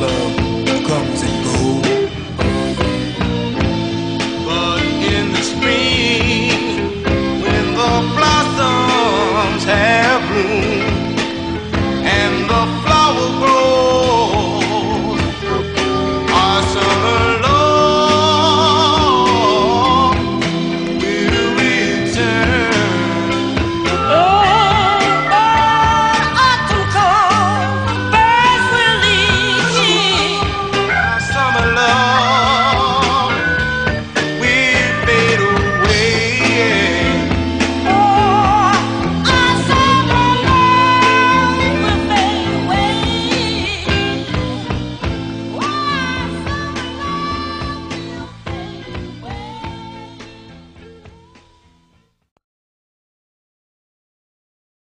love.